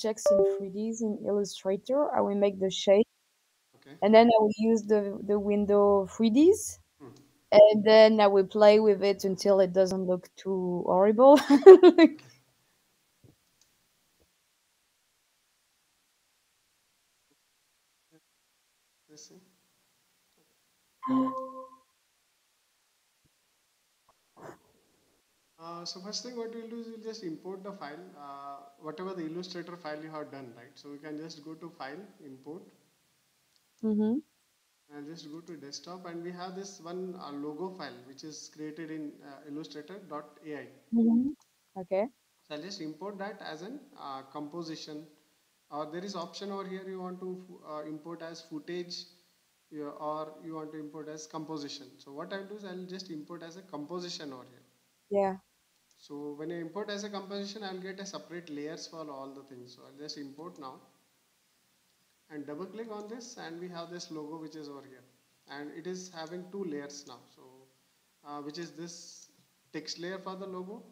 objects in 3ds in illustrator i will make the shape Okay. and then i will use the the window 3ds Hmm. and then i will play with it until it doesn't look too horrible Like, Let's see. Uh, so first thing what we'll do is we'll just import the file, uh, whatever the Illustrator file you have done, right? So we can just go to File, Import, mhm. and just go to Desktop, and we have this one uh, logo file which is created in uh, Illustrator.ai. Mhm. okay So I'll just import that as an uh, composition, or there is option over here you want to uh, import as footage, or you want to import as composition. So what I'll do is I'll just import as a composition over here. yeah So when I import as a composition, I'll get a separate layers for all the things. So I'll just import now and double click on this and we have this logo which is over here and it is having two layers now. So uh, which is this text layer for the logo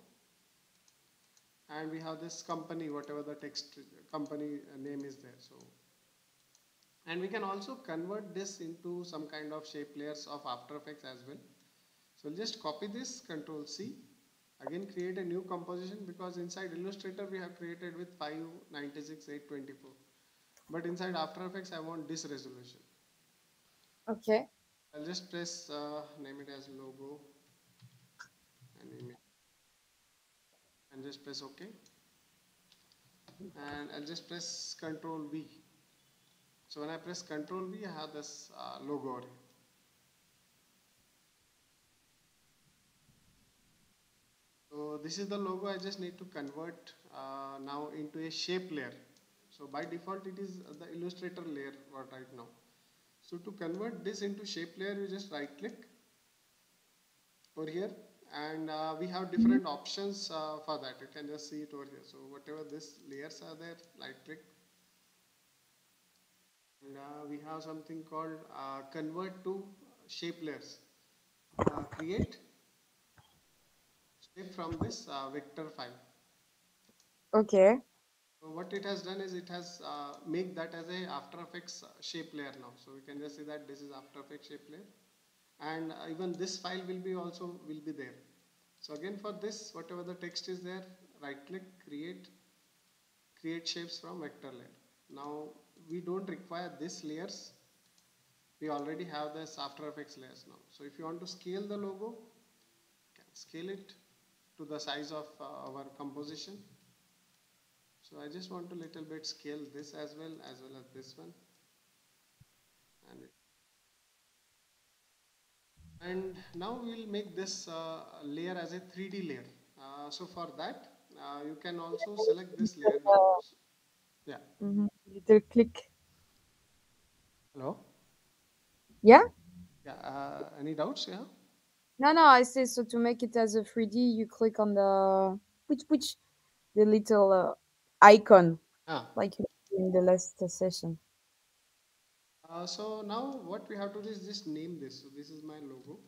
and we have this company, whatever the text company name is there. So and we can also convert this into some kind of shape layers of After Effects as well. So we'll just copy this, Control C. Again, create a new composition because inside Illustrator we have created with 596 824. But inside After Effects, I want this resolution. okay I'll just press uh, name it as logo and image and just press OK. And I'll just press Control V. So when I press Control V, I have this uh, logo So this is the logo I just need to convert uh, now into a shape layer. So by default it is the Illustrator layer right now. So to convert this into shape layer you just right click over here and uh, we have different options uh, for that. You can just see it over here. So whatever this layers are there right click and uh, we have something called uh, convert to shape layers. Uh, create from this uh, vector file. okay So what it has done is it has uh, make that as a After Effects uh, shape layer now. So we can just see that this is After Effects shape layer, and uh, even this file will be also will be there. So again for this, whatever the text is there, right click, create, create shapes from vector layer. Now we don't require this layers. We already have this After Effects layers now. So if you want to scale the logo, can scale it to the size of uh, our composition. So I just want to little bit scale this as well as well as this one. And, and now we'll make this uh, layer as a 3D layer. Uh, so for that, uh, you can also select this layer. Yeah. Mhm. little click Hello. yeah Yeah. Uh, any doubts? Yeah. No no i say so to make it as a 3d you click on the which which the little uh, icon Ah. like you did in the last session Uh, so now what we have to do is just name this. So this is my logo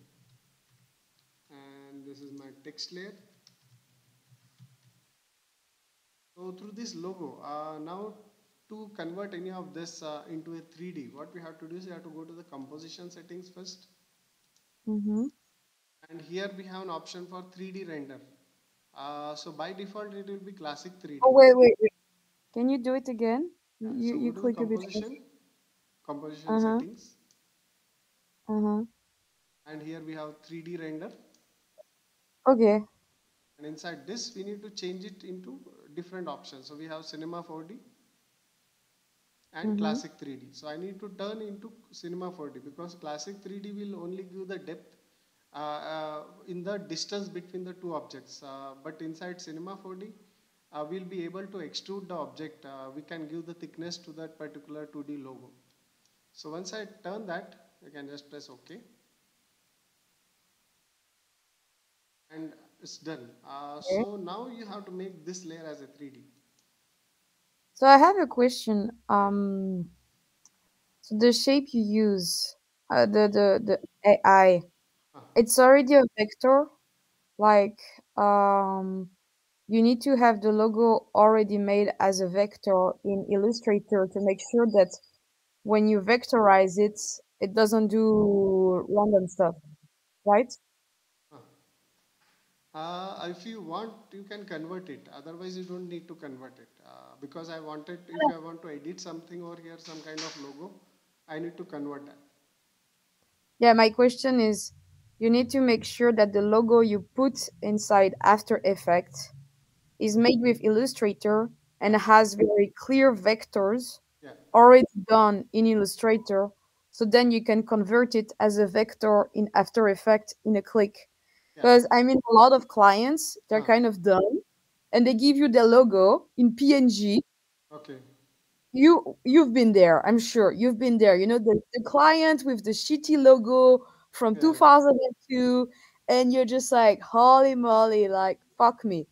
and this is my text layer. So through this logo, uh, now to convert any of this uh, into a 3D, what we have to do is we have to go to the composition settings first. mm-hmm. And here we have an option for 3D render. Uh, so by default, it will be classic 3D. oh wait wait wait can you do it again Yeah, you so you click a bit composition, composition Uh-huh. settings, uh-huh and here we have 3D render. okay And inside this, we need to change it into different options. So we have Cinema 4D and Mhm. Classic 3D. So I need to turn into Cinema 4D because Classic 3D will only give the depth uh, uh, in the distance between the two objects. Uh, but inside Cinema 4D, uh, we'll be able to extrude the object. Uh, we can give the thickness to that particular 2D logo. So once I turn that, I can just press OK. And it's done. Uh, so now you have to make this layer as a 3D. so i have a question um so the shape you use uh, the the the ai. It's already a vector like um you need to have the logo already made as a vector in Illustrator to make sure that when you vectorize it, it doesn't do random stuff, right? Uh, if you want, you can convert it. Otherwise, you don't need to convert it. Uh, because I wanted, if I want to edit something over here, some kind of logo, I need to convert that. Yeah, my question is you need to make sure that the logo you put inside After Effects is made with Illustrator and has very clear vectors Yeah, already done in Illustrator. So then you can convert it as a vector in After Effects in a click. yeah. Because I mean, a lot of clients, they're Huh. kind of dumb and they give you the logo in PNG. Okay. You you've been there, I'm sure. You've been there. You know, the, the client with the shitty logo from Yeah, yeah, 2002, and you're just like, holy moly, like fuck me.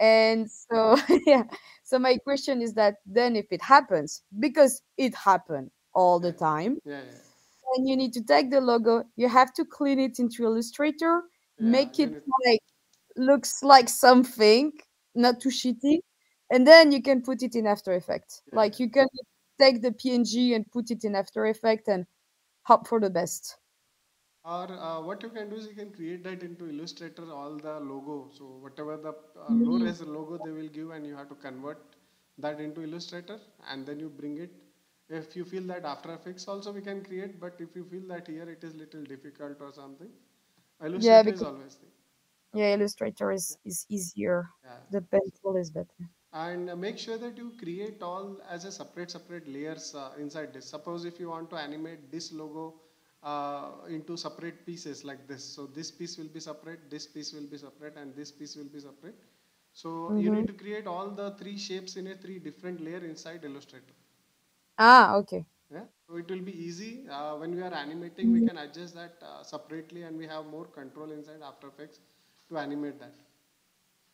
And so yeah. So my question is that then if it happens, because it happened all the time, yeah, yeah. and you need to take the logo, you have to clean it into Illustrator, make it like looks like something, not too shitty, and then you can put it in After Effects. Like you can take the PNG and put it in After Effects and hope for the best. Or uh, what you can do is you can create that into Illustrator, all the logo. So whatever the uh, low Mhm. res logo they will give, and you have to convert that into Illustrator, and then you bring it. If you feel that After Effects also we can create, but if you feel that here it is little difficult or something, Yeah, Illustrator is because always the yeah, Illustrator is is easier. yeah. The pencil is better. and uh, make sure that you create all as a separate separate layers uh, inside this suppose if you want to animate this logo uh, into separate pieces like this so this piece will be separate this piece will be separate and this piece will be separate so you Mm-hmm. need to create all the three shapes in a three different layer inside illustrator Ah, okay. yeah so it will be easy uh, when we are animating we Mhm. can adjust that uh, separately and we have more control inside after effects to animate that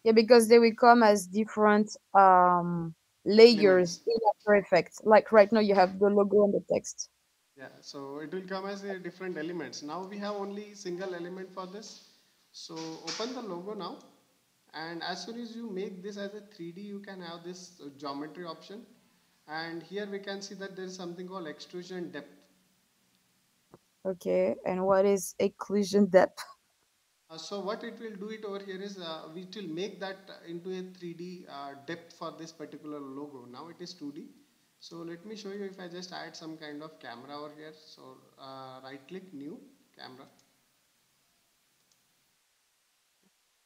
Yeah, because they will come as different um layers in After Effects. Like right now, you have the logo and the text. Yeah, so it will come as a different elements. Now we have only single element for this. So open the logo now. And as soon as you make this as a 3D, you can have this geometry option. And here we can see that there is something called extrusion depth. Okay, and what is occlusion depth? Uh, so what it will do it over here is uh, it will make that into a 3D uh, depth for this particular logo. Now it is 2D. So let me show you if I just add some kind of camera over here. So uh, right click new camera.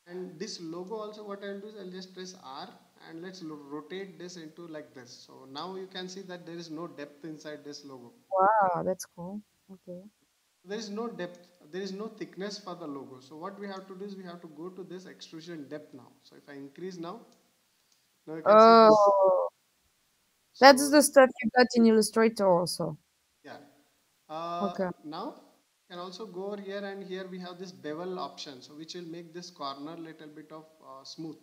And this logo also what I'll do is I'll just press R and let's rotate this into like this. So now you can see that there is no depth inside this logo. Wow, that's cool. Okay. There is no depth, there is no thickness for the logo. So what we have to do is we have to go to this extrusion depth now. So if I increase now, now you can see this. That's the stuff you got in Illustrator also. yeah. Uh, Okay. now you can also go over here and here we have this bevel option. So which will make this corner little bit of uh, smooth.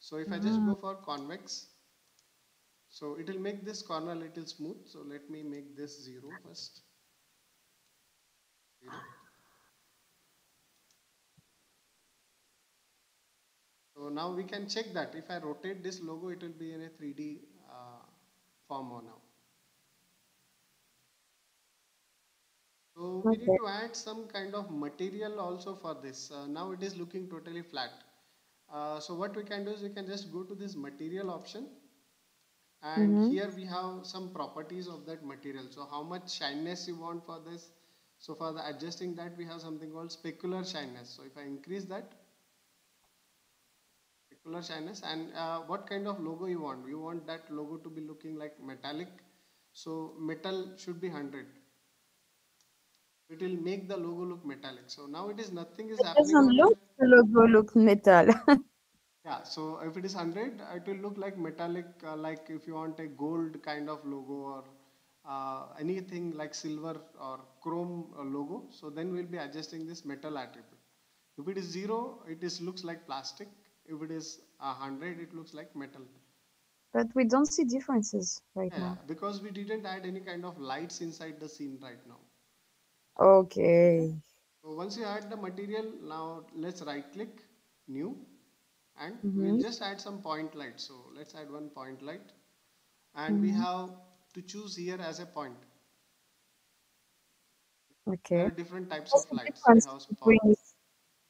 So if I just Mm, go for convex, so it will make this corner little smooth. So let me make this zero first. Zero. So now we can check that if I rotate this logo, it will be in a 3D uh, form or now. So we need to add some kind of material also for this. Uh, now it is looking totally flat. Uh, so what we can do is we can just go to this material option and Mm-hmm. here we have some properties of that material. So how much shininess you want for this. So for the adjusting that we have something called specular shininess. So if I increase that, specular shininess and uh, what kind of logo you want. You want that logo to be looking like metallic. So metal should be 100. It will make the logo look metallic. So now it is nothing is It happening doesn't look the logo look metal. Yeah, so if it is 100, it will look like metallic, uh, like if you want a gold kind of logo or uh, anything like silver or chrome uh, logo. So then we'll be adjusting this metal attribute. If it is 0, it is looks like plastic. If it is a 100, it looks like metal. But we don't see differences right Yeah, yeah, now. because we didn't add any kind of lights inside the scene right now. Okay. So once you add the material, now let's right click, new. and we'll Mm-hmm. just add some point light so let's add one point light and we Mm-hmm. have to choose here as a point there Okay. are different types What's of lights we have spot between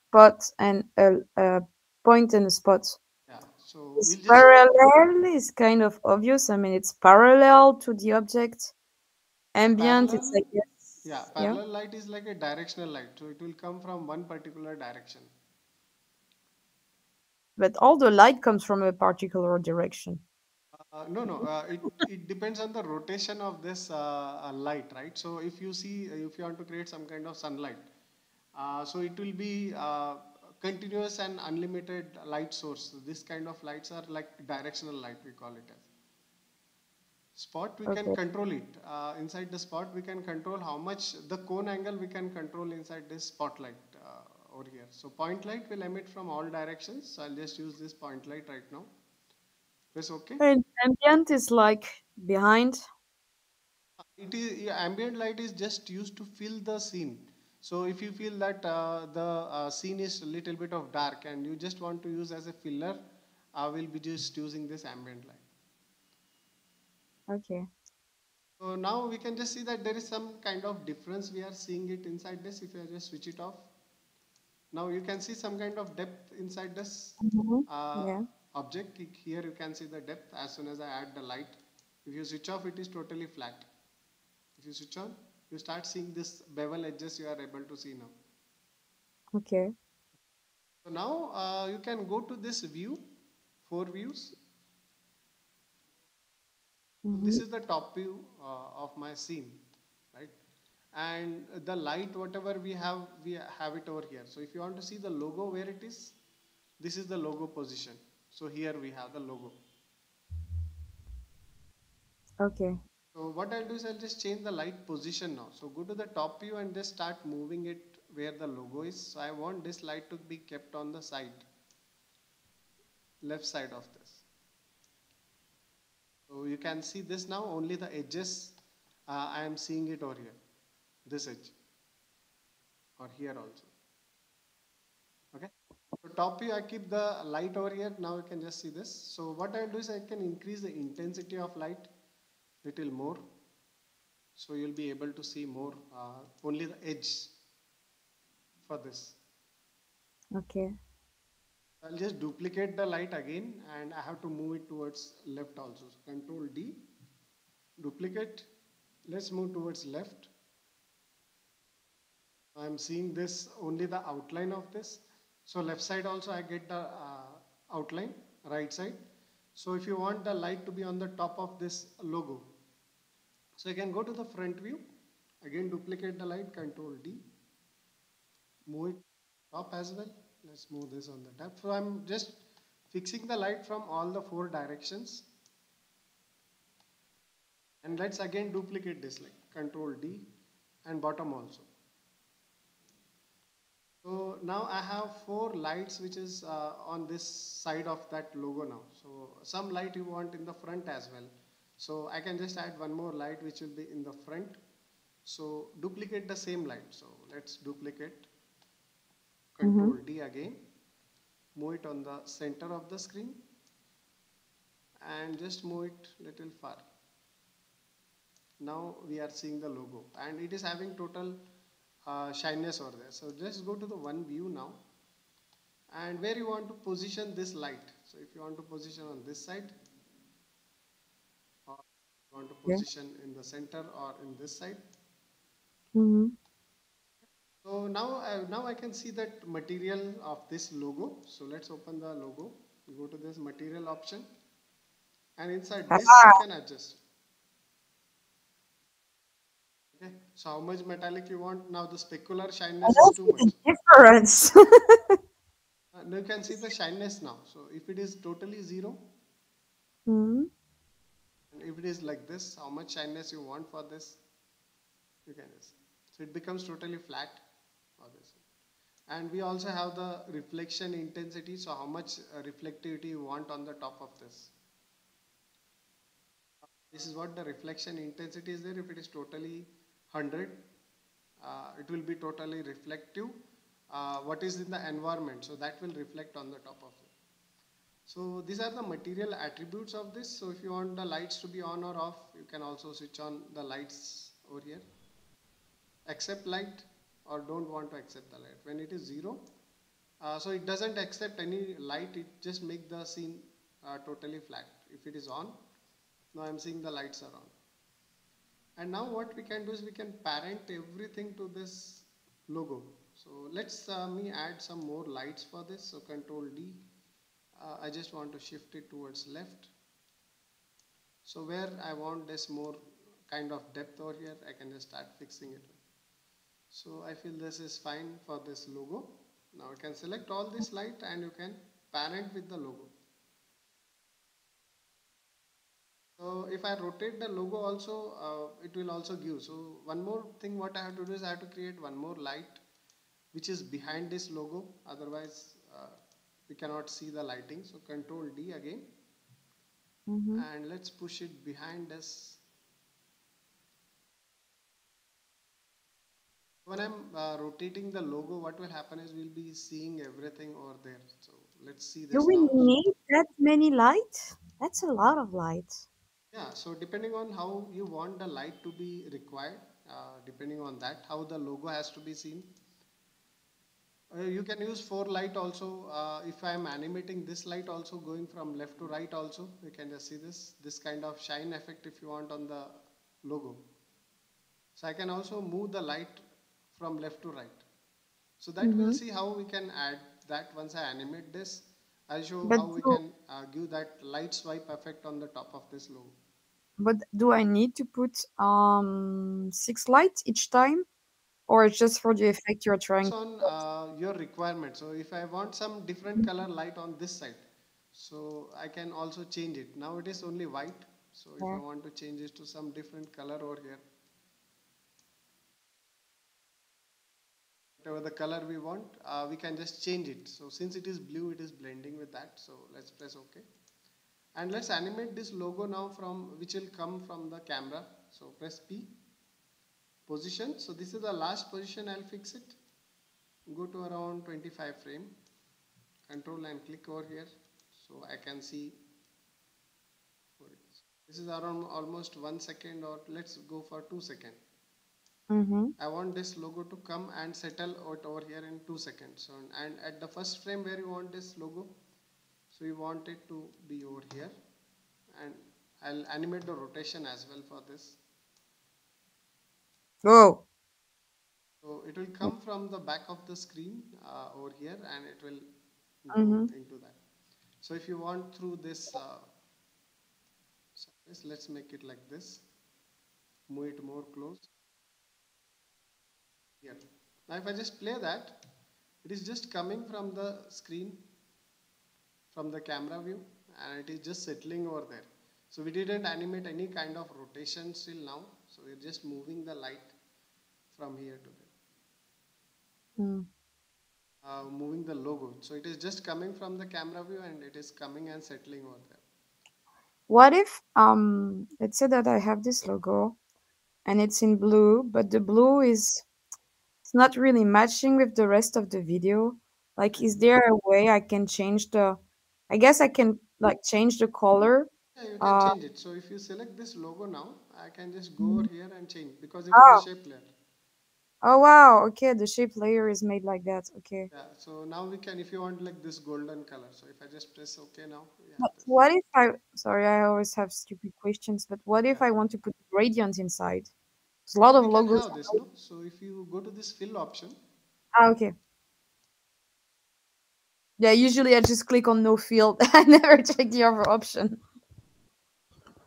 spot and a, a point and a spot? yeah so Is we'll just parallel is kind of obvious. I mean, it's parallel to the object. Ambient, it's like yes, yeah yeah. parallel light is like a directional light so it will come from one particular direction But all the light comes from a particular direction. Uh, no, no. Uh, it it depends on the rotation of this uh, uh, light, right? So if you see, if you want to create some kind of sunlight, uh, so it will be uh, continuous and unlimited light source. So this kind of lights are like directional light, we call it as. Spot, we can control it. Uh, inside the spot, we can control how much the cone angle we can control inside this spotlight uh, over here. So point light will emit from all directions. So I'll just use this point light right now. Press OK. And ambient is like behind. It is ambient light is just used to fill the scene. So if you feel that uh, the uh, scene is a little bit of dark and you just want to use as a filler, I will be just using this ambient light. Okay. So now we can just see that there is some kind of difference. We are seeing it inside this. If I just switch it off, now you can see some kind of depth inside this Mm-hmm. uh, Yeah. object. Here you can see the depth as soon as I add the light. If you switch off, it is totally flat. If you switch on, you start seeing this bevel edges you are able to see now. Okay. So now uh, you can go to this view, four views. Mm-hmm. This is the top view uh, of my scene, right? And the light, whatever we have, we have it over here. So if you want to see the logo where it is, this is the logo position. So here we have the logo. Okay. So what I'll do is I'll just change the light position now. So go to the top view and just start moving it where the logo is. So I want this light to be kept on the side, left side of this. So you can see this now, only the edges, uh, I am seeing it over here, this edge, or here also. Okay. So top view, I keep the light over here. Now you can just see this. So what I'll do is I can increase the intensity of light little more. So you'll be able to see more uh, only the edge for this. Okay. I'll just duplicate the light again and I have to move it towards left also. So control D duplicate. Let's move towards left. I'm seeing this only the outline of this. So left side also I get the uh, outline right side. So if you want the light to be on the top of this logo so you can go to the front view. Again duplicate the light control D. Move it top as well. Let's move this on the top so I'm just fixing the light from all the four directions. And let's again duplicate this like control D and bottom also. So now I have four lights which is uh, on this side of that logo now. So some light you want in the front as well so I can just add one more light which will be in the front. So duplicate the same light. So let's duplicate control D again. Move it on the center of the screen. And just move it little far. Now we are seeing the logo. And it is having total uh, shininess over there. So just go to the one view now. And where you want to position this light. So if you want to position on this side want to Yeah. position in the center or in this side. Mm-hmm. so now I, now I can see that material of this logo. So let's open the logo. Go to this material option. And inside this you can adjust. Okay. So how much metallic you want? Now the specular I shininess is too much. The difference. Uh, now you can see the shininess now. So if it is totally zero mm-hmm. and if it is like this how much shininess you want for this you can just so it becomes totally flat this. And we also have the reflection intensity so how much uh, reflectivity you want on the top of this. This is what the reflection intensity is there. If it is totally 100 uh, it will be totally reflective uh, what is in the environment. So that will reflect on the top of it So these are the material attributes of this. So if you want the lights to be on or off, you can also switch on the lights over here. Accept light or don't want to accept the light. When it is zero, uh, so it doesn't accept any light, it just make the scene uh, totally flat. If it is on, now I'm seeing the lights are on. And now what we can do is we can parent everything to this logo. So let's uh, me add some more lights for this. So control D uh, I just want to shift it towards left. So where I want this more kind of depth over here I can just start fixing it. So I feel this is fine for this logo. Now you can select all this light and you can parent with the logo. So if I rotate the logo also uh, it will also give. So one more thing what I have to do is I have to create one more light which is behind this logo. Otherwise we cannot see the lighting so control D again Mm-hmm. and let's push it behind us when I'm uh, rotating the logo what will happen is we'll be seeing everything over there so let's see this Do we now need that many lights? That's a lot of lights. yeah so depending on how you want the light to be required uh, depending on that how the logo has to be seen Uh, you can use four light also. Uh, if I am animating this light also going from left to right also, you can just see this, this kind of shine effect if you want on the logo. So I can also move the light from left to right. So that we'll Mm-hmm. see how we can add that once I animate this. I'll show But how we can uh, give that light swipe effect on the top of this logo. but do I need to put um six lights each time, or it's just for the effect you're trying Depends on uh, your requirement. So if I want some different color light on this side, so I can also change it. Now it is only white. So if I Yeah. want to change it to some different color over here, whatever the color we want, uh, we can just change it. So since it is blue, it is blending with that. So let's press OK. And let's animate this logo now from which will come from the camera. So press P, position. So this is the last position. I'll fix it. Go to around 25 frame. Control and click over here. So I can see this is around almost one second or let's go for two second. Mm-hmm. I want this logo to come and settle out over here in two seconds. So, and at the first frame where you want this logo, so you want it to be over here and I'll animate the rotation as well for this. Oh, So it will come from the back of the screen uh, over here and it will mm-hmm. into that. So if you want through this, uh, surface, let's make it like this. Move it more close. Here. Now if I just play that, it is just coming from the screen, from the camera view and it is just settling over there. So we didn't animate any kind of rotation till now. So we're just moving the light from here to there. Mm. Uh, moving the logo. So it is just coming from the camera view and it is coming and settling over there. What if um let's say that I have this logo and it's in blue, but the blue is it's not really matching with the rest of the video. Like, is there a way I can change the? I guess I can like change the color. Yeah, you can Uh, change it. So if you select this logo now, I can just go over mhm. here and change because it is oh, a shape layer. Oh wow, okay, the shape layer is made like that. Okay, Yeah, so now we can, if you want like this golden color. So if I just press OK now, but have what if I? Sorry, I always have stupid questions. But what if Yeah, I want to put gradient inside? There's a lot of we logos. this, no? So if you go to this fill option, Ah, okay. Yeah, usually I just click on no field. I never check the other option.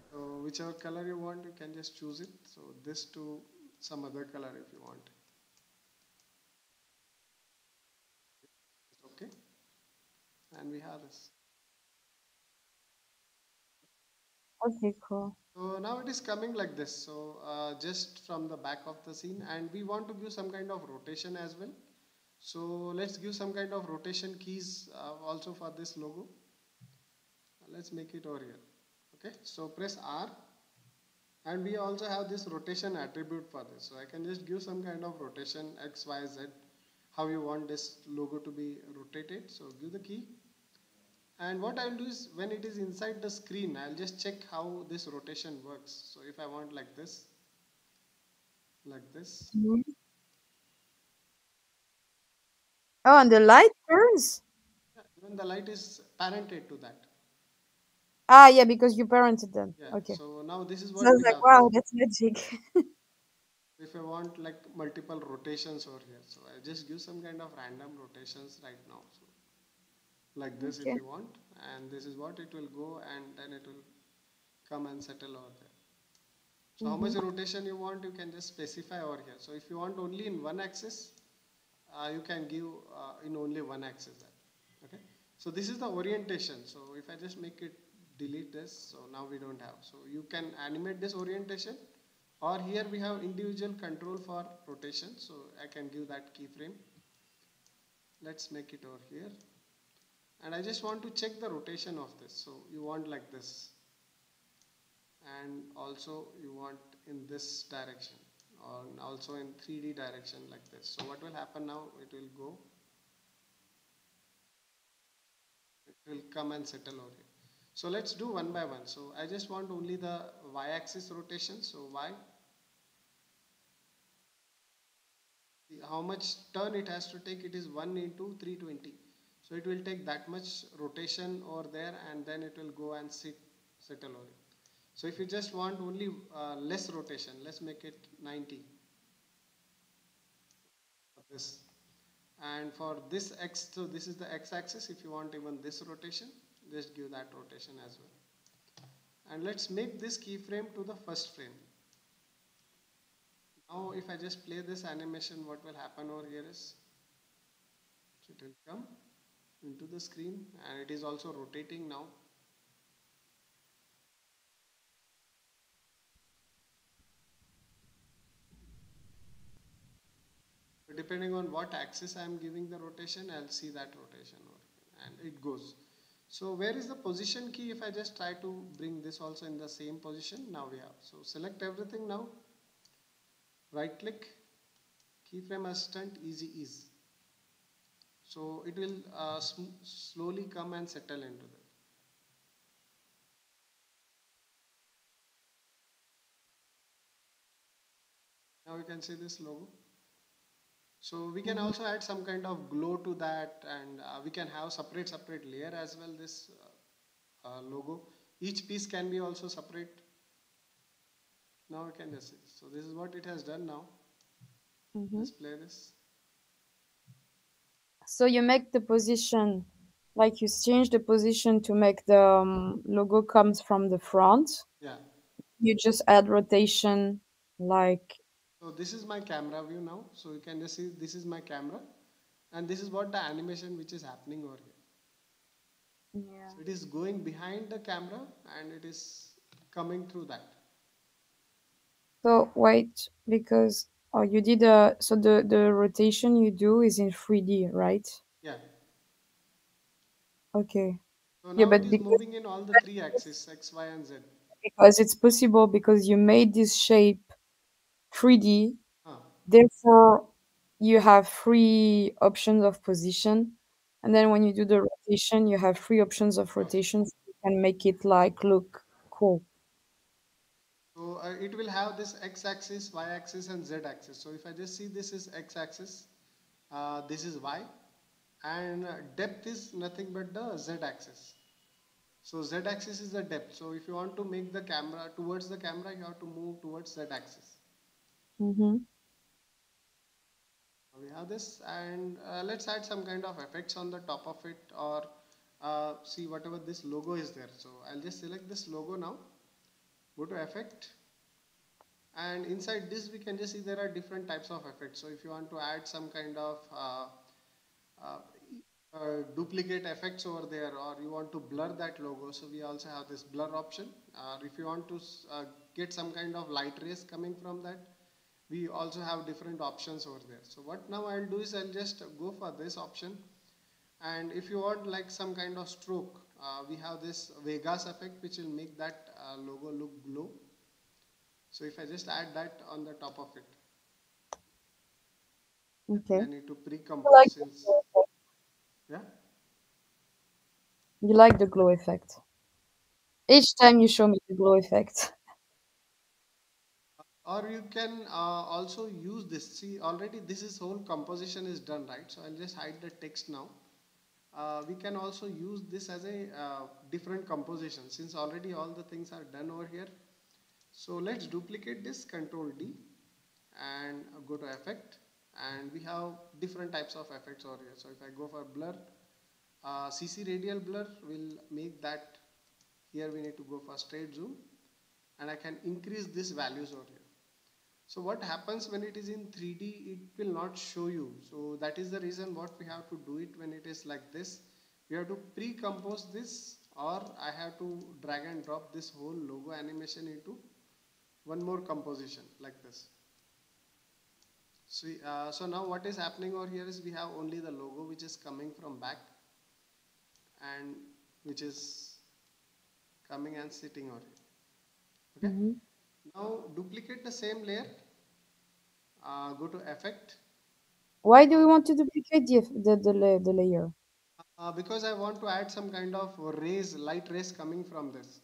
so whichever color you want, you can just choose it. So this to some other color if you want. Okay, and we have this. Okay, cool. So now it is coming like this. So uh, just from the back of the scene and we want to give some kind of rotation as well. So let's give some kind of rotation keys uh, also for this logo. Let's make it over here. Okay, so press R and we also have this rotation attribute for this. So I can just give some kind of rotation X, Y, Z, how you want this logo to be rotated. So give the key And what I'll do is when it is inside the screen, I'll just check how this rotation works. So if I want like this, like this, Mhm. Oh, and the light turns? yeah, even the light is parented to that. Ah, yeah, because you parented them. Yeah. Okay. So now this is So what I was like, wow, that's magic. If I want like multiple rotations over here, so I just give some kind of random rotations right now. So like this if you want, and this is what it will go, and then it will come and settle over there. So how much Mm-hmm. rotation you want, you can just specify over here. So if you want only in one axis, uh, you can give uh, in only one axis that. Okay. So this is the orientation. So if I just make it delete this, so now we don't have. So you can animate this orientation or here we have individual control for rotation. So I can give that keyframe. Let's make it over here. And I just want to check the rotation of this. So you want like this and also you want in this direction or also in 3D direction like this. So what will happen now? It will go, it will come and settle over here. So let's do one by one. So I just want only the y-axis rotation. So y, how much turn it has to take. It is 1 into 320. So it will take that much rotation over there and then it will go and sit, settle over it. So if you just want only uh, less rotation, let's make it 90 for this. And for this x, so this is the x-axis. If you want even this rotation, just give that rotation as well. And let's make this keyframe to the first frame. Now if I just play this animation, what will happen over here is, it will come into the screen and it is also rotating now. Depending on what axis I am giving the rotation, I'll see that rotation and it goes. So where is the position key if I just try to bring this also in the same position? Now we have. So select everything now. Right click, keyframe assistant, easy ease. So it will uh, slowly come and settle into that. Now you can see this logo. So we can also add some kind of glow to that and uh, we can have separate separate layer as well this uh, uh, logo. Each piece can be also separate. Now we can just see. So this is what it has done now. Mhm. Let's play this. So you make the position, like you change the position to make the um, logo comes from the front. Yeah. You just add rotation, like So this is my camera view now. So you can just see this is my camera and this is what the animation which is happening over here. yeah. So it is going behind the camera and it is coming through that. So wait, because oh, you did a so the the rotation you do is in 3D, right? Yeah. Okay. So Yeah, but because moving in all the three axes, X, Y, and Z. because it's possible because you made this shape 3D, Huh. therefore you have three options of position, and then when you do the rotation, you have three options of rotation, so you can make it like look cool. So uh, it will have this x-axis, y-axis, and z-axis. So if I just see this is x-axis, uh, this is y, and uh, depth is nothing but the z-axis. So z-axis is the depth. So if you want to make the camera towards the camera, you have to move towards z-axis. Mm-hmm. We have this, and uh, let's add some kind of effects on the top of it, or uh, see whatever this logo is there. So I'll just select this logo now. Go to effect. And inside this we can just see there are different types of effects. So if you want to add some kind of uh, uh, uh, duplicate effects over there or you want to blur that logo so we also have this blur option. Uh, if you want to uh, get some kind of light rays coming from that we also have different options over there. So what now I'll do is I'll just go for this option. And if you want like some kind of stroke we have this Vegas effect which will make that uh, logo look glow so if I just add that on the top of it Okay. I need to pre-compose like since yeah You like the glow effect. Each time you show me the glow effect. Or you can uh, also use this. See, already this is whole composition is done, right? So I'll just hide the text now. Uh, we can also use this as a uh, different composition since already all the things are done over here. So let's duplicate this, Control D and go to effect and we have different types of effects over here. So if I go for blur, uh, CC radial blur will make that here we need to go for straight zoom and I can increase these values over here. So what happens when it is in 3D, it will not show you. So that is the reason what we have to do it when it is like this. We have to pre-compose this or I have to drag and drop this whole logo animation into one more composition like this. So, uh, so now what is happening over here is we have only the logo which is coming from back and which is coming and sitting over here. Okay. Mm -hmm. Now duplicate the same layer. Uh, go to effect. Why do we want to duplicate the, the, the, the layer? Uh, because I want to add some kind of rays, light rays coming from this.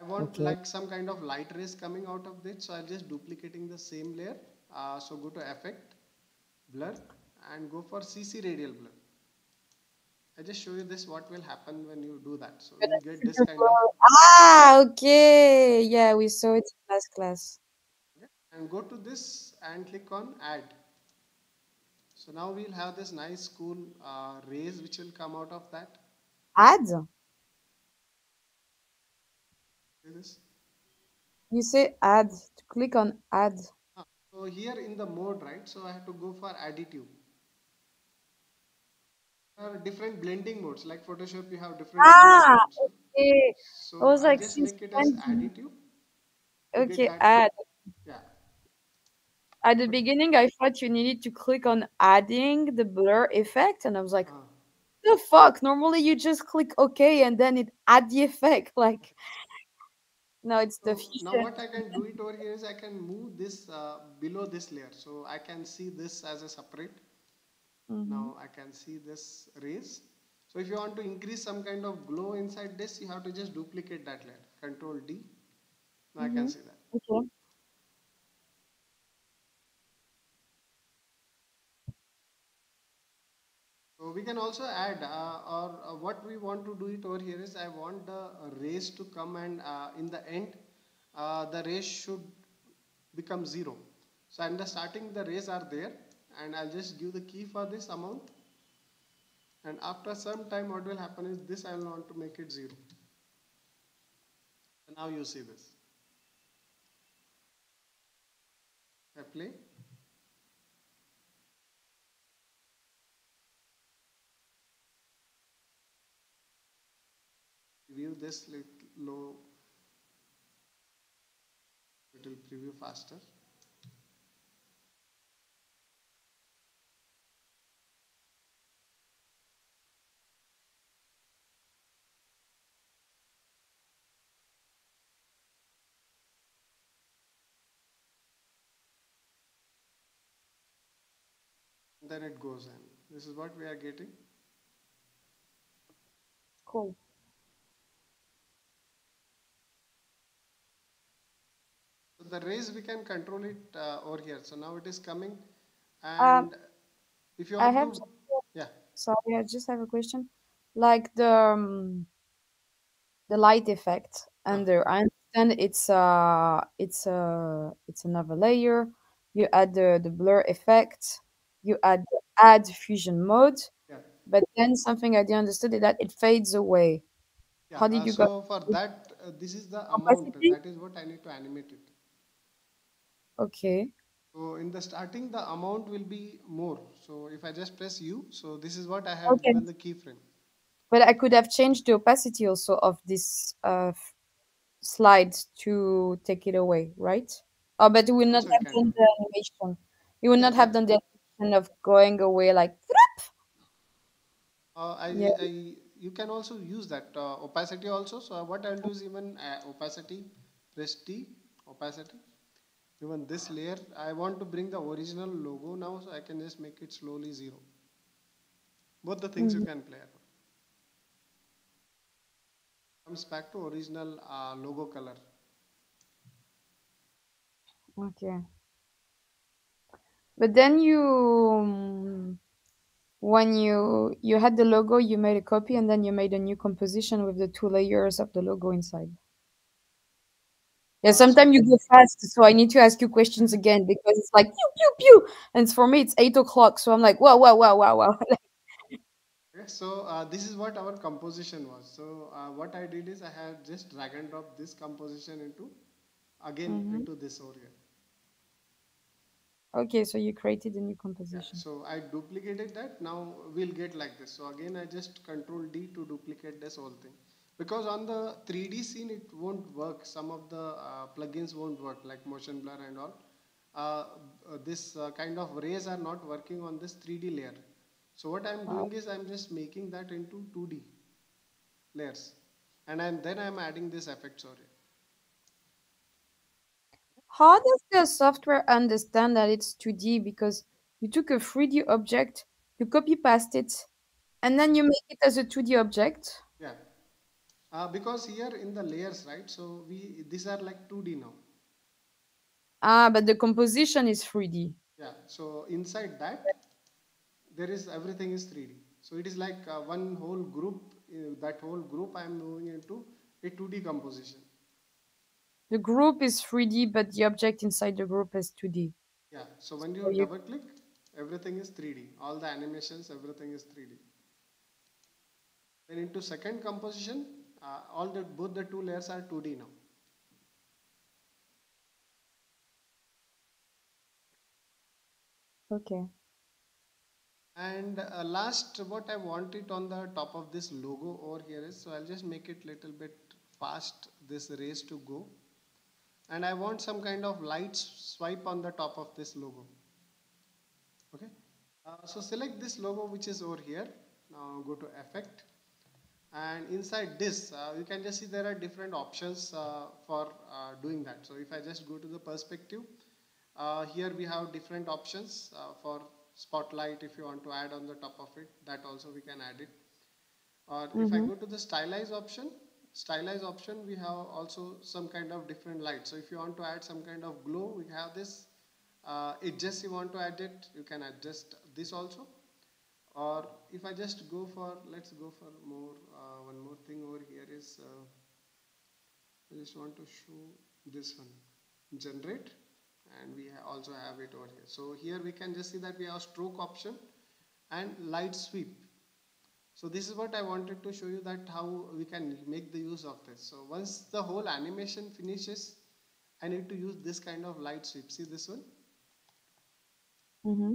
I want okay. like some kind of light rays coming out of this. So I'm just duplicating the same layer. Uh, so go to effect, blur and go for CC radial blur. I just show you this what will happen when you do that. So you get this kind of Ah okay. Yeah, we saw it in last class. Okay. And go to this and click on add. So now we'll have this nice cool uh, rays which will come out of that. Add? this? You say add, to click on add. Ah, so here in the mode, right? So I have to go for additive. Are different blending modes, like Photoshop, you have different. Ah, okay. So I was like, just make it as additive. Okay, add. Yeah. At the beginning, I thought you needed to click on adding the blur effect, and I was like, uh, the fuck? Normally, you just click OK, and then it add the effect. Like, no, it's so the future. Now, what I can do it over here is I can move this uh, below this layer, so I can see this as a separate. Mm -hmm. Now I can see this rays. So if you want to increase some kind of glow inside this, you have to just duplicate that layer. Control D. Now mm -hmm. I can mm-hmm. see that. Okay. So we can also add uh, or uh, what we want to do it over here is I want the rays to come and uh, in the end uh, the rays should become zero. So in the starting the rays are there and I'll just give the key for this amount. And after some time what will happen is this I will want to make it 0 and now you see this. I play view this low it will preview faster then it goes in. This is what we are getting. Cool. So the rays we can control it uh, over here. So now it is coming um, and um, if you want I have to, yeah. Sorry, I just have a question. Like the um, the light effect under, I understand it's uh it's uh it's another layer. You add the the blur effect you add add fusion mode, yeah. but then something I didn't understand is that it fades away. Yeah, How did uh, you so go? for that, uh, this is the amount. That is what I need to animate it. Okay. So in the starting, the amount will be more. So if I just press U, so this is what I have okay. given the keyframe. But I could have changed the opacity also of this uh, slide to take it away, right? Oh, but you will not have done the animation. You will not have done the kind of going away like uh, I, yeah. I, you can also use that uh, opacity also so what I'll do is even uh, opacity press T opacity even this layer I want to bring the original logo now so I can just make it slowly zero both the things mm -hmm. you mm-hmm. can play around. comes back to original uh, logo color. Okay. But then you, um, when you you had the logo, you made a copy, and then you made a new composition with the two layers of the logo inside. Yeah, sometimes you go fast, so I need to ask you questions again because it's like pew pew pew, and for me it's eight o'clock, so I'm like wow wow wow wow wow. So uh, this is what our composition was. So uh, what I did is I have just drag and drop this composition into again Mhm. into this over here. Okay, so you created a new Yeah, composition. so I duplicated that. Now we'll get like this. So again, I just control D to duplicate this whole thing. Because on the 3D scene, it won't work. Some of the uh, plugins won't work, like motion blur and all. Uh, uh, this uh, kind of rays are not working on this 3D layer. So what I'm Wow. doing is I'm just making that into 2D layers. And I'm, then I'm adding this effect, sorry. How does the software understand that it's 2D? Because you took a 3D object, you copy paste it, and then you make it as a 2D object. Yeah. Uh, because here in the layers, right? So we these are like 2D now. Ah, but the composition is 3D. Yeah. So inside that, there is everything is 3D. So it is like uh, one whole group. Uh, that whole group I am moving into a 2D composition. The group is 3D, but the object inside the group is 2D. Yeah. So when So you you double click, everything is 3D. All the animations, everything is 3D. Then into second composition, uh, all the both the two layers are 2D now. okay. And uh, last, what I want it on the top of this logo over here is, so I'll just make it little bit fast, this race to go. And I want some kind of light swipe on the top of this logo. Okay. Uh, so select this logo which is over here. Now go to effect. And inside this, uh, you can just see there are different options uh, for uh, doing that. So if I just go to the perspective, uh, here we have different options uh, for spotlight if you want to add on the top of it that also we can add it or if I Mm-hmm. go to the stylize option stylize option we have also some kind of different light so if you want to add some kind of glow we have this. Uh, edges you want to add it you can adjust this also. Or if I just go for let's go for more uh, one more thing over here is uh, I just want to show this one. Generate. And we ha- also have it over here. So here we can just see that we have stroke option and light sweep so this is what I wanted to show you that how we can make the use of this. So once the whole animation finishes I need to use this kind of light sweep. See this one? Mm-hmm.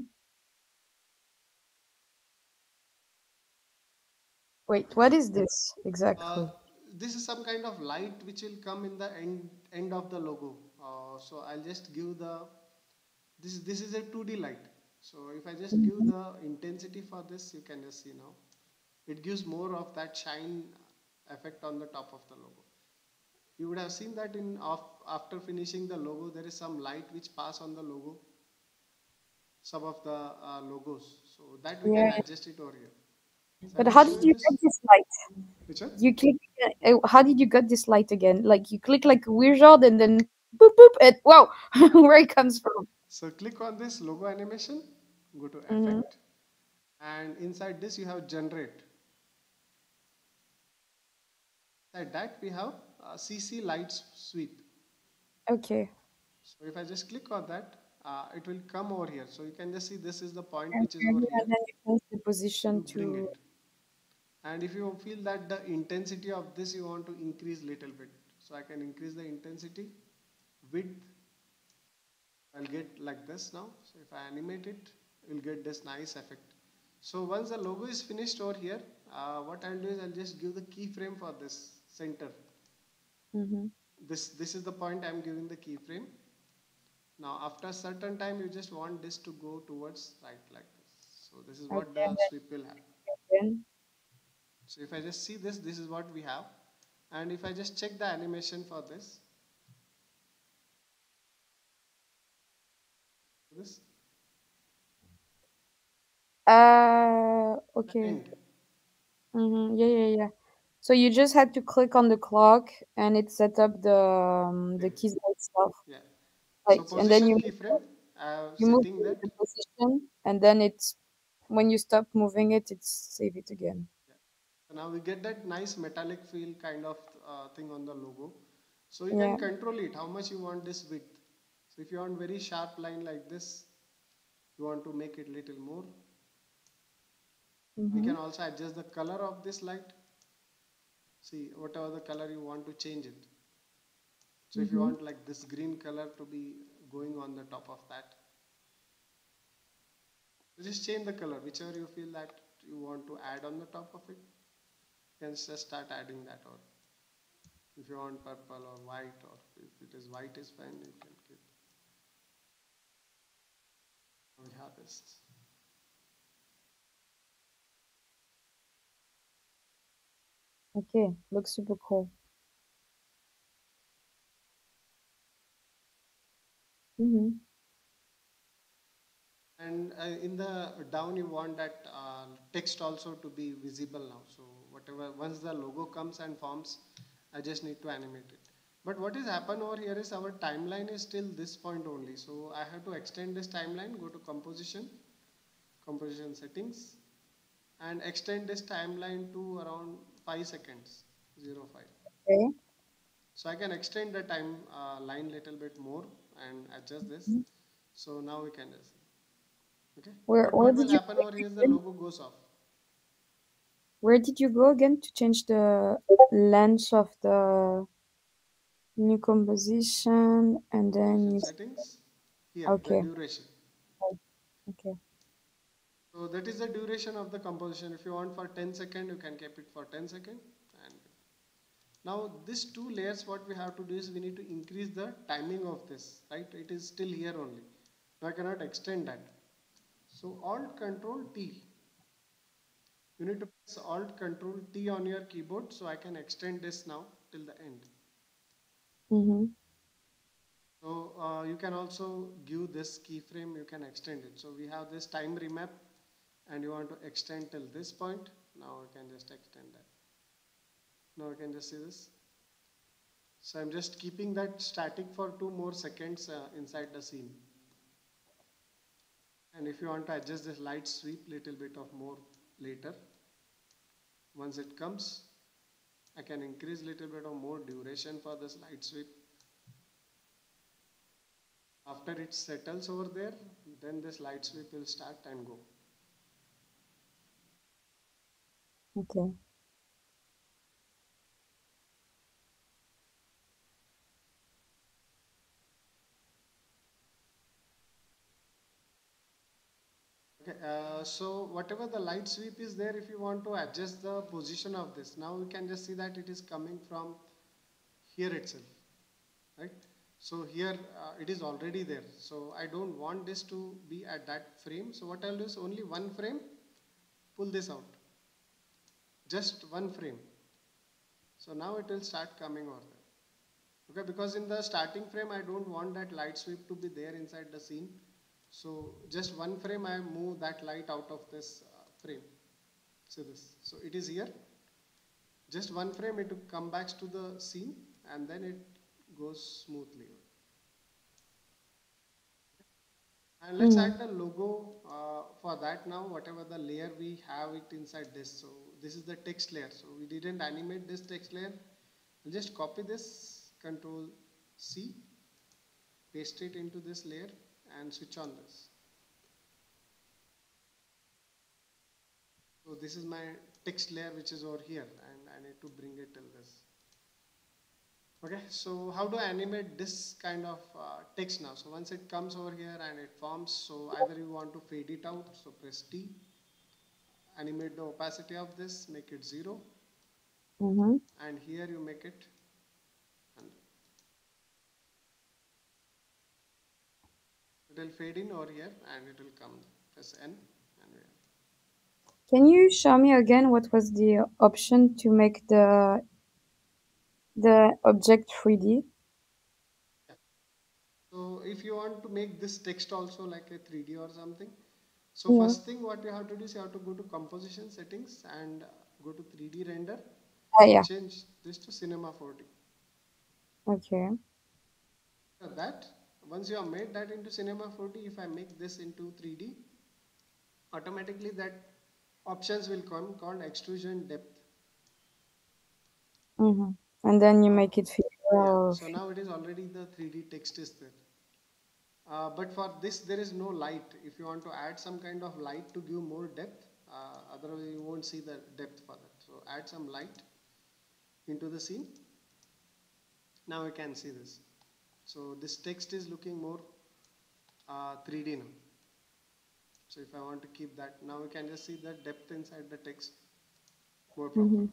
Wait, what is this exactly? uh, this is some kind of light which will come in the end end of the logo. Uh, so I'll just give the this this is a 2D light. So if I just give the intensity for this you can just see now it gives more of that shine effect on the top of the logo you would have seen that in after finishing the logo there is some light which pass on the logo some of the uh, logos so that we Yeah. can adjust it over here so But how did you this get this light? which one You click. uh, How did you get this light again? Like you click like a wizard and then boop boop and wow, where it comes from? so click on this logo animation go to Mm-hmm. effect and inside this you have generate inside that we have uh, CC Light Sweep. Okay. so if i just click on that uh, it will come over here. So you can just see this is the point And which is over and here. then the position bring to. it. And if you feel that the intensity of this you want to increase little bit. So i can increase the intensity width. I'll get like this now. So if i animate it you'll get this nice effect. So once the logo is finished over here uh, what i'll do is i'll just give the keyframe for this center Mm-hmm. this this is the point i'm giving the keyframe now after a certain time you just want this to go towards right like this so this is what Okay. the sweep will have again. so if I just see this, this is what we have. And if I just check the animation for this, this, Uh. Okay. Mm-hmm. Yeah. Yeah. Yeah. So you just had to click on the clock and it set up the um, the keys by itself. Yeah. So and then you uh, you move the, position and then it's when you stop moving it, it's save it again. Yeah. So now we get that nice metallic feel kind of uh, thing on the logo. So you can control it, how much you want this width. So if you want very sharp line like this, you want to make it little more. We Mm-hmm. can also adjust the color of this light. See, whatever the color you want to change it. So if you Mm-hmm. want like this green color to be going on the top of that, just change the color, whichever you feel that you want to add on the top of it, you can just start adding that or if you want purple or white or if it is white is fine, you can keep. We have this. Okay, looks super cool. Mm-hmm. And uh, in the down, you want that uh, text also to be visible now. So whatever, once the logo comes and forms, I just need to animate it. But what is happen over here is our timeline is still this point only. So I have to extend this timeline, go to composition, composition settings, and extend this timeline to around 5 seconds, 0, 5. Okay. So I can extend the time uh, line a little bit more and adjust this. Mhm. So now we can just Okay. Where what will did you happen go over here is the again? logo goes off. Where did you go again to change the length of the new composition and then settings. Here, the okay. duration. Okay. So that is the duration of the composition. If you want for 10 second, you can keep it for 10 second. And now these two layers, what we have to do is we need to increase the timing of this, right? It is still here only. Now I cannot extend that. So Alt Control T. You need to press Alt Control T on your keyboard so I can extend this now till the end. Mm-hmm. So uh, you can also give this keyframe, you can extend it. So we have this time remap and you want to extend till this point. Now I can just extend that. Now I can just see this. So I'm just keeping that static for two more seconds uh, inside the scene. And if you want to adjust this light sweep little bit of more later, once it comes, I can increase little bit of more duration for this light sweep. After it settles over there, then this light sweep will start and go. Okay. Okay, uh, so whatever the light sweep is there, if you want to adjust the position of this, now we can just see that it is coming from here itself, right? So here uh, it is already there. So I don't want this to be at that frame. So what I'll do is only one frame, pull this out. Just one frame. So now it will start coming over there. Okay, because in the starting frame, I don't want that light sweep to be there inside the scene. So just one frame, I move that light out of this uh, frame. See this. So it is here. Just one frame, it will come back to the scene and then it goes smoothly. And let's Mhm. add the logo uh, for that now, whatever the layer we have it inside this. So this is the text layer. So we didn't animate this text layer. I'll just copy this, control C, paste it into this layer and switch on this. So this is my text layer which is over here and I need to bring it till this. Okay, so how to animate this kind of uh, text now? So once it comes over here and it forms, so either you want to fade it out, so press T, animate the opacity of this, make it zero, Mm-hmm. and here you make it 100. It will fade in over here and it will come, press N Can you show me again what was the option to make the the object 3D? So if you want to make this text also like a 3D or something, so Yeah. first thing what you have to do is you have to go to composition settings and uh, go to 3D render Yeah, yeah. change this to Cinema 4D. Okay. That, once you have made that into Cinema 4D, if I make this into 3D, automatically that options will come called extrusion depth. Mm-hmm. And then you Uh, make it fit yeah, so now it is already the 3D text is there. Uh, but for this, there is no light. If you want to add some kind of light to give more depth, uh, otherwise you won't see the depth for that. So add some light into the scene. Now we can see this. So this text is looking more uh, 3D now. So if I want to keep that, now we can just see the depth inside the text more properly.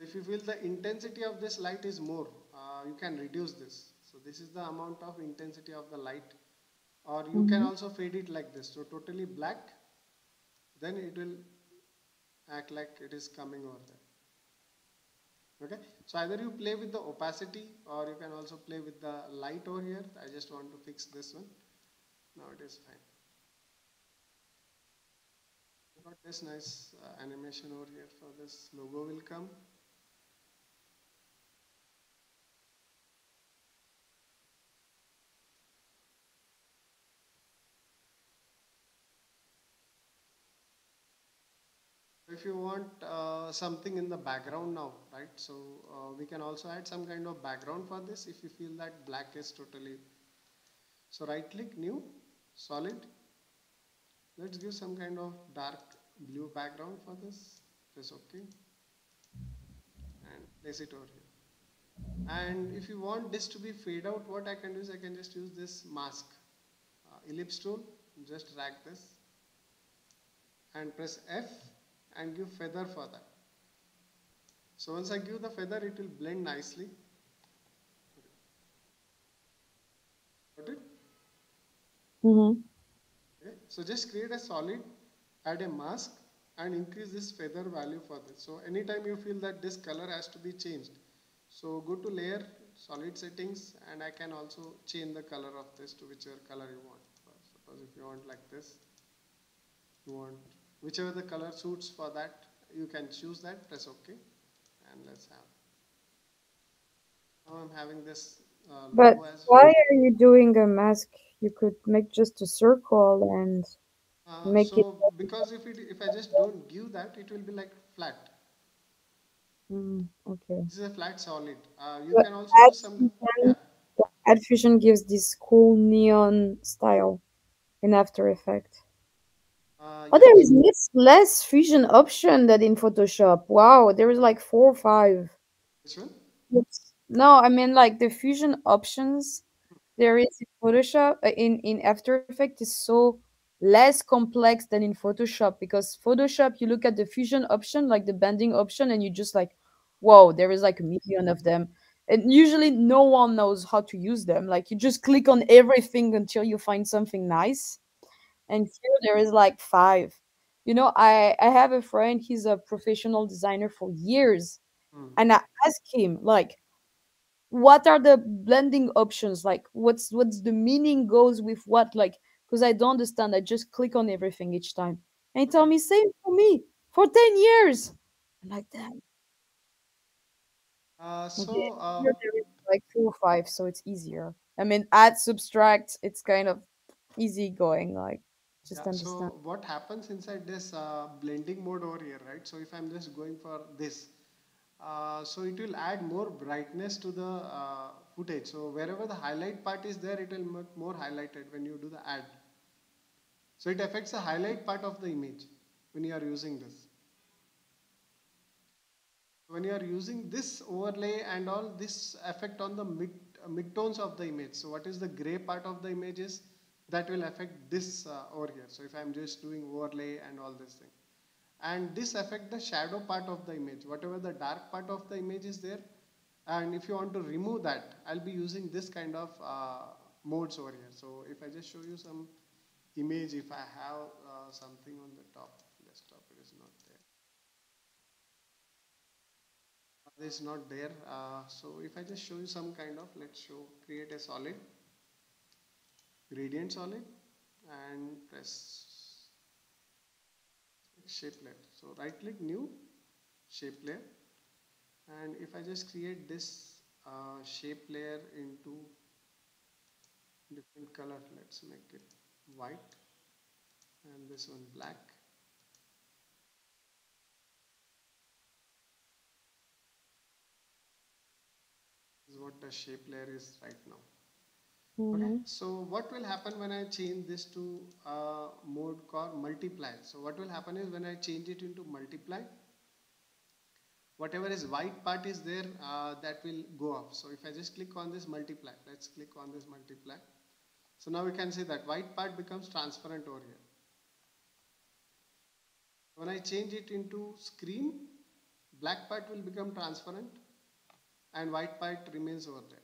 If you feel the intensity of this light is more, uh, you can reduce this. So this is the amount of intensity of the light or you can Mm-hmm. also fade it like this. So totally black, then it will act like it is coming over there. Okay, so either you play with the opacity or you can also play with the light over here. I just want to fix this one. Now it is fine. Got this nice uh, animation over here for this logo will come. If you want uh, something in the background now, right? So uh, we can also add some kind of background for this if you feel that black is totally. So right click new, solid. Let's give some kind of dark blue background for this. Press OK and place it over here. And if you want this to be fade out, what I can do is I can just use this mask uh, ellipse tool, just drag this and press F and give feather for that. So once I give the feather, it will blend nicely. Got it? Mm-hmm. Okay. So just create a solid, add a mask and increase this feather value for this. So anytime you feel that this color has to be changed, so go to layer, solid settings and I can also change the color of this to whichever color you want. Suppose if you want like this, you want whichever the color suits for that, you can choose that, press OK and let's have. Now I'm having this uh, But why are you doing a mask? You could make just a circle and Uh, make it. so because if it if I just don't give that, it will be like flat. Mm, okay. This is a flat solid. Uh, you But can also Add some yeah. Add Fusion gives this cool neon style in After Effects. Uh, Oh, there is less, less fusion option than in Photoshop. Wow, there is like four or five. Oops. No, I mean like the fusion options there is in Photoshop uh, in in After Effects is so less complex than in Photoshop because Photoshop you look at the fusion option like the bending option and you just like whoa there is like a million of them and usually no one knows how to use them like you just click on everything until you find something nice and here there is like five. You know I I have a friend he's a professional designer for years Hmm. and I ask him like what are the blending options? Like what's what's the meaning goes with what? Like because i don't understand i just click on everything each time. And he Okay. told me same for me for 10 years. I'm like that Uh, okay so uh, here there is like four or five so it's easier. I mean add subtract it's kind of easy going like just yeah. understand So what happens inside this uh, blending mode over here, right? So if I'm just going for this, uh, so it will add more brightness to the uh, footage. So wherever the highlight part is there, it will make more highlighted when you do the add. So it affects the highlight part of the image when you are using this. when you are using this overlay and all this effect on the mid uh, midtones of the image so what is the gray part of the images that will affect this uh, over here. So if i'm just doing overlay and all this thing. And this affect the shadow part of the image. Whatever the dark part of the image is there. And if you want to remove that i'll be using this kind of uh, modes over here. So if i just show you some image if i have uh, something on the top desktop it is not there. It is not there uh, so if I just show you some kind of let's show create a solid gradient solid and press shape layer. So right click new shape layer. And if I just create this uh, shape layer into different color let's make it white and this one black. This is what the shape layer is right now okay? Mm-hmm. so what will happen when I change this to uh, mode called multiply? So what will happen is when I change it into multiply whatever is white part is there uh, that will go off so if I just click on this multiply let's click on this multiply. So now we can see that white part becomes transparent over here. When I change it into screen black part will become transparent and white part remains over there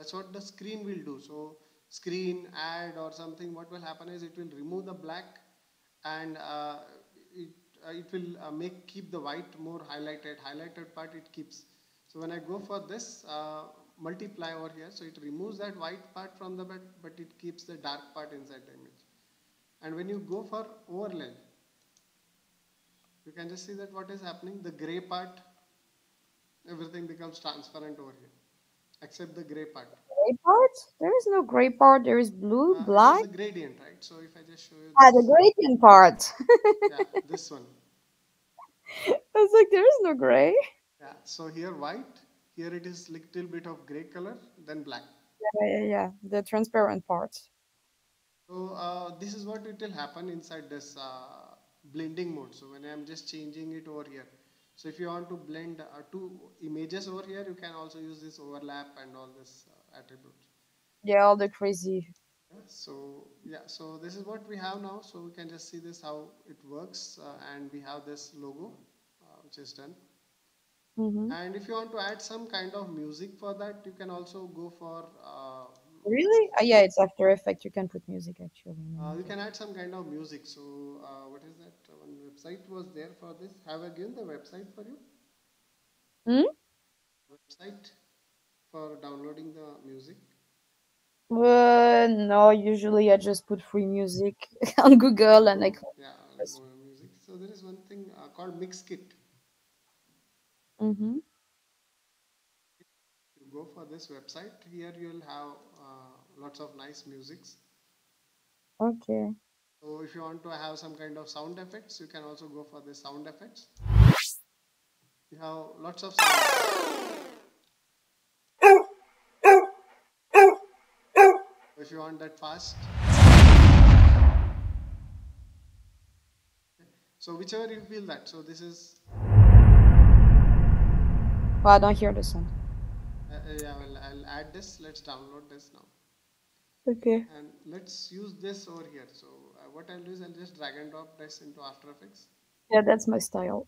that's what the screen will do. So screen add or something what will happen is it will remove the black and uh, it, uh, it will uh, make keep the white more highlighted. Highlighted part it keeps. So when I go for this uh, multiply over here so it removes that white part from the bed but it keeps the dark part inside the image. And when you go for overlay you can just see that what is happening. The gray part everything becomes transparent over here except the gray part Gray part? There is no gray part. There is blue, uh, black. the gradient right so if I just show you Ah, the gradient part. yeah this one I was like, there is no gray. yeah so here white here it is little bit of gray color then black Yeah, yeah, yeah. The transparent part. so uh, this is what it will happen inside this uh, blending mode so when I'm just changing it over here so if you want to blend uh, two images over here you can also use this overlap and all this uh, attributes Yeah, all the crazy. Yeah, so yeah so this is what we have now so we can just see this how it works uh, and we have this logo uh, which is done Mm-hmm. and if you want to add some kind of music for that you can also go for uh, Really? Uh, yeah, it's After Effects. You can put music actually. uh, you can add some kind of music so uh, what is that website was there for this. Have I given the website for you? Hmm? website for downloading the music? Uh, no, usually I just put free music on Google and I yeah music. So there is one thing uh, called mixkit. Mm-hmm. you go for this website here you'll have uh, lots of nice musics. Okay. So if you want to have some kind of sound effects you can also go for the sound effects you have lots of sound effects. if you want that fast so whichever you feel that so this is Well, I don't hear the sound. uh, uh, yeah well i'll add this let's download this now Okay. and let's use this over here so what i'll do is i'll just drag and drop this into after effects. Yeah, that's my style.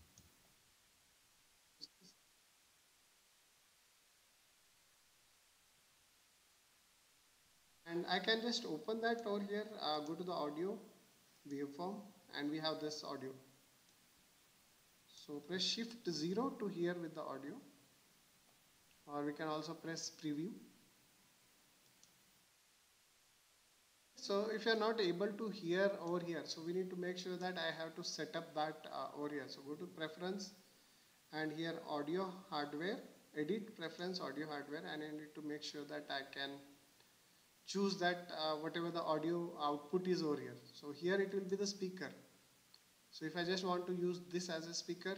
and I can just open that over here uh, go to the audio waveform and we have this audio. So press shift 0 to hear with the audio or we can also press preview so if you are not able to hear over here so we need to make sure that I have to set up that uh, over here. So go to preference and here audio hardware edit preference audio hardware and I need to make sure that I can choose that uh, whatever the audio output is over here. So here it will be the speaker. So if I just want to use this as a speaker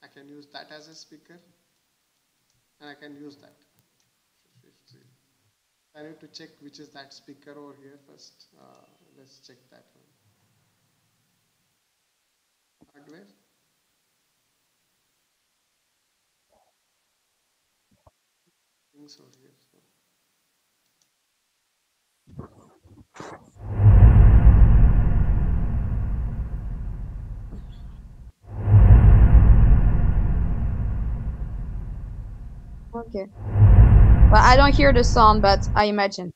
I can use that as a speaker and I can use that I need to check which is that speaker over here first. Uh, let's check that one. Things over here so. Okay. Well, I don't hear the sound, but I imagine.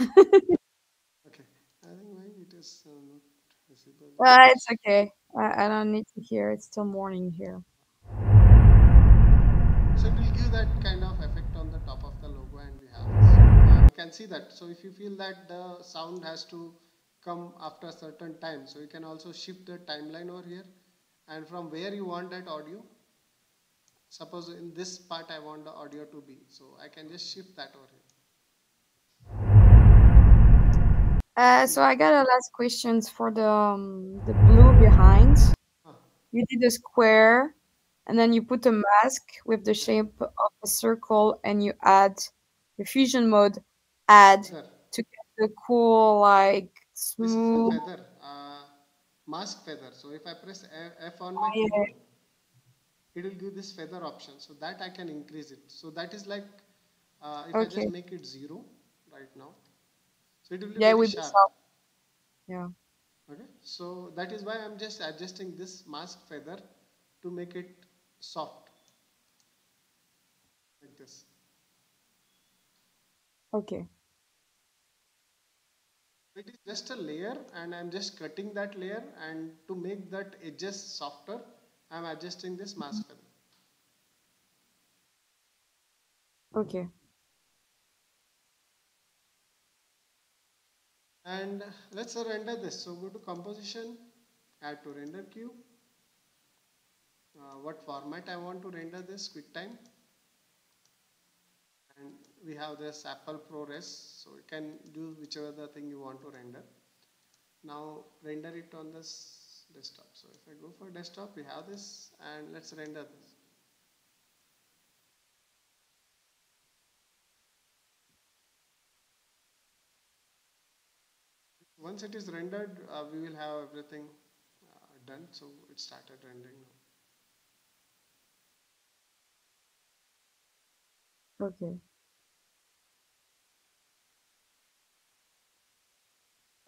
okay I think it is uh, not visible it's okay. I, I don't need to hear. It's still morning here. So it will give that kind of effect on the top of the logo and we have this. Uh, you can see that. So if you feel that the sound has to come after a certain time. So you can also shift the timeline over here and from where you want that audio. Suppose in this part I want the audio to be. So I can just shift that over here. Uh, so I got a last questions for the um, the blue behind. Huh. You did a square, and then you put a mask with the shape of a circle, and you add the fusion mode add to get the cool like This is smooth. feather, uh, mask feather. So if I press F on my Yeah. It will give this feather option. So that I can increase it. So that is like uh, if I just make it zero right now, so it will be Yeah, very be sharp. soft. Yeah. Okay, so that is why I'm just adjusting this mask feather to make it soft like this. Okay. It is just a layer and I'm just cutting that layer and to make that edges softer, I'm adjusting this mask feather. Okay. And let's render this. So go to composition, add to render queue. Uh, what format I want to render this QuickTime. And we have this Apple ProRes, so you can do whichever the thing you want to render. Now render it on this desktop. So if I go for desktop, we have this and let's render this. Once it is rendered, uh, we will have everything uh, done. So it started rendering now. Okay.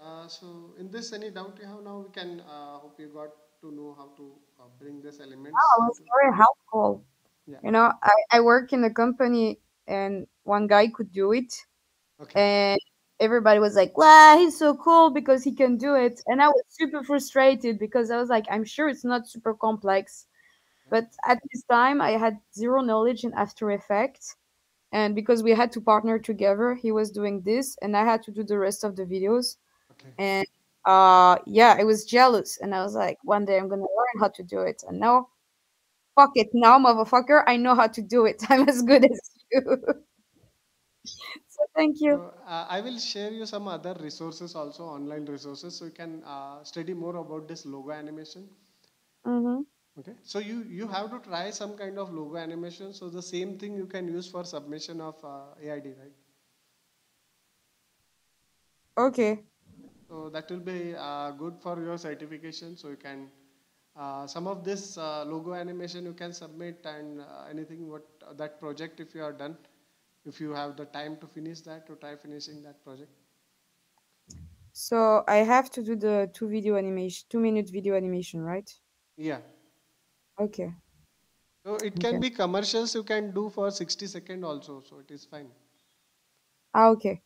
Uh, so in this, any doubt you have now? We can uh, hope you got to know how to uh, bring this element. Wow, it's very helpful. Yeah. You know, I, I work in a company and one guy could do it Okay. and everybody was like, wow, he's so cool because he can do it. And I was super frustrated because I was like, I'm sure it's not super complex. But at this time, I had zero knowledge in After Effects. And because we had to partner together, he was doing this and I had to do the rest of the videos. Okay. And uh, yeah, I was jealous. And I was like, one day I'm going to learn how to do it. And now, fuck it. Now, motherfucker, I know how to do it. I'm as good as you. so thank you. So, uh, I will share you some other resources also, online resources, so you can uh, study more about this logo animation. hmm Okay. So you you have to try some kind of logo animation. So the same thing you can use for submission of uh, AID, right? Okay. So that will be uh, good for your certification. So you can uh, some of this uh, logo animation you can submit and uh, anything what that project if you are done, if you have the time to finish that to try finishing that project. So I have to do the two video animation, two minute video animation, right? Yeah. Okay. So it can Okay. be commercials you can do for 60 second also. So it is fine. Ah, okay.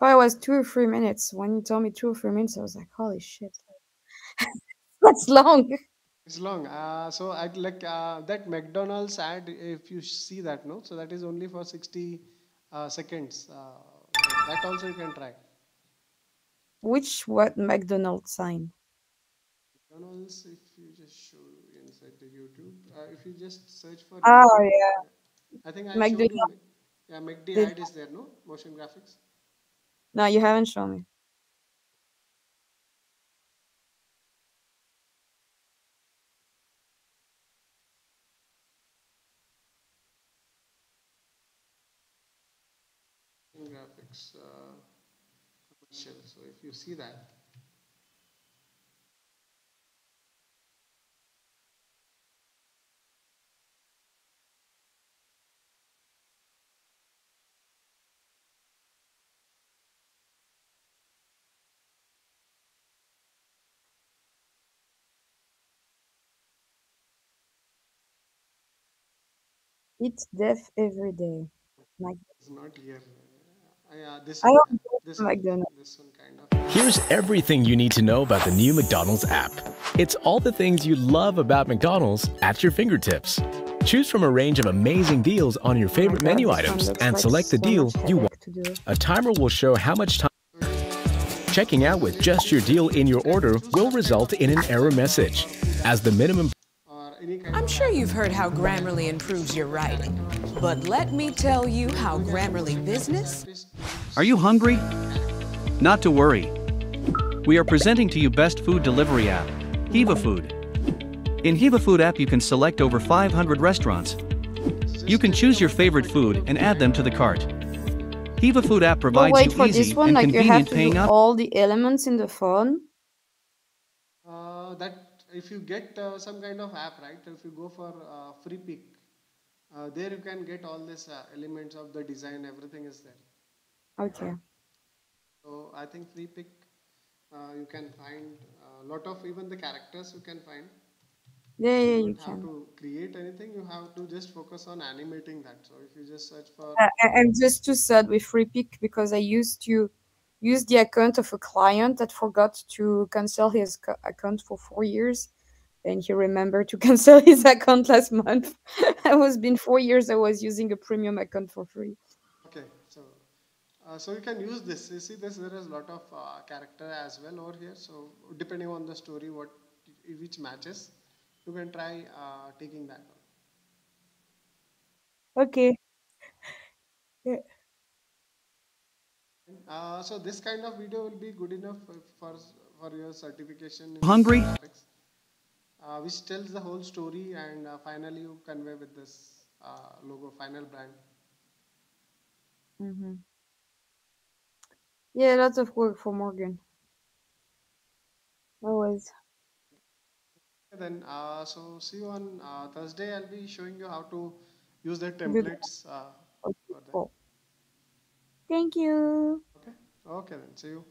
It was two or three minutes. When you told me two or three minutes, I was like, holy shit. That's long. It's long. Uh, so I like uh, that McDonald's ad. If you see that, no. So that is only for 60 uh, seconds. Uh, that also you can try. Which what McDonald's sign? McDonald's. If you just show inside the YouTube, uh, if you just search for. Oh yeah. I think I you. McDonald's. Yeah, McD ad is there, no? Motion graphics. No, you haven't shown me. Graphics uh, commercial. So if you see that. Eat death every day. Like It's not here. Uh, yeah, this I don't yeah, go This. McDonald's. This one kind of. Here's everything you need to know about the new McDonald's app. It's all the things you love about McDonald's at your fingertips. Choose from a range of amazing deals on your Oh favorite God, menu items and like select the deal you want. to do. A timer will show how much time Checking out with just your deal in your order will result in an error message, as the minimum or any kind I'm of sure you've heard how Grammarly improves your writing, but let me tell you how Grammarly Business Are you hungry? Not to worry. We are presenting to you best food delivery app, Hiva Food. In Hiva Food app you can select over 500 restaurants. You can choose your favorite food and add them to the cart. Hiva Food app Oh, provides wait you for easy this one, and like you have convenient to paying do up. all the elements in the phone. Uh, if you get uh, some kind of app right if you go for uh, free pick uh, there you can get all these uh, elements of the design everything is there Okay. so i think free pick uh, you can find a lot of even the characters you can find Yeah, yeah, you don't have can. to create anything you have to just focus on animating that so if you just search for I'm just too sad with Freepik because I used to use the account of a client that forgot to cancel his co- account for four years. And he remembered to cancel his account last month. I was been four years I was using a premium account for free. okay so uh, so you can use this you see this there is a lot of uh, character as well over here so depending on the story what which matches you can try uh, taking that one Okay. Yeah. Uh, so this kind of video will be good enough for for, for your certification Hungry? graphics, uh, which tells the whole story and uh, finally you convey with this uh, logo, final brand. hmm Yeah, lots of work for Morgan. Always. Then uh, so see you on uh, Thursday. I'll be showing you how to use the Good. templates uh, Okay, for that. cool. Thank you. Okay. Okay then. See you.